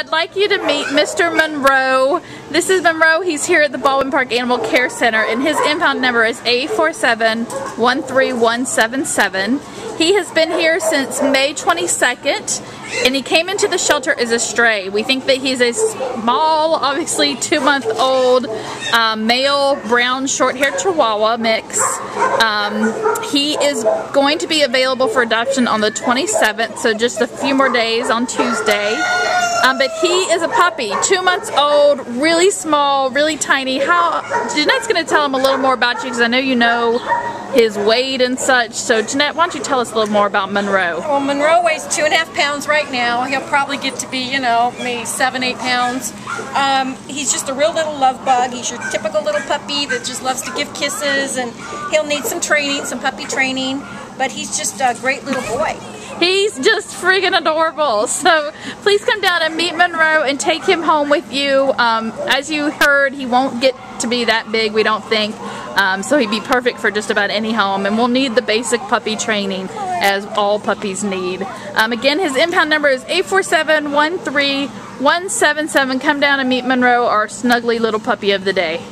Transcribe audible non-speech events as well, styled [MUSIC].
I'd like you to meet Mr. Monroe. This is Monroe. He's here at the Baldwin Park Animal Care Center, and his impound number is A4713177. He has been here since May 22nd, and he came into the shelter as a stray. We think that he's a small, obviously two-month-old um, male brown short-haired Chihuahua mix. Um, he is going to be available for adoption on the 27th, so just a few more days on Tuesday. Um, but he is a puppy, two months old, really small, really tiny. How Jeanette's going to tell him a little more about you because I know you know his weight and such. So Jeanette, why don't you tell us a little more about Monroe? Well, Monroe weighs two and a half pounds right now. He'll probably get to be, you know, maybe seven, eight pounds. Um, he's just a real little love bug. He's your typical little puppy that just loves to give kisses, and he'll need some training, some puppy training. But he's just a great little boy. He's just friggin' adorable. [LAUGHS] So please come down and meet Monroe and take him home with you. Um, as you heard, he won't get to be that big, we don't think. Um, so he'd be perfect for just about any home. And we'll need the basic puppy training as all puppies need. Um, again, his impound number is A4713177. Come down and meet Monroe, our snuggly little puppy of the day.